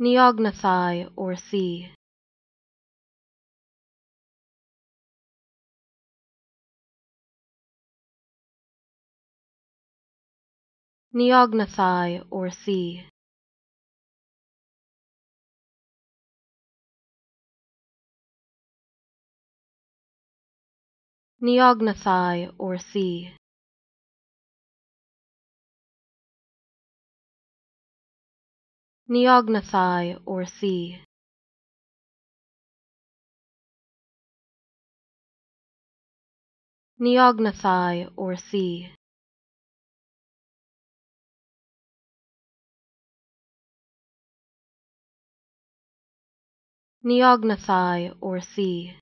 Neognathai or sea. Neognathai or sea. Neognathai or sea. Neognathai or sea. Neognathai or sea. Neognathai or sea.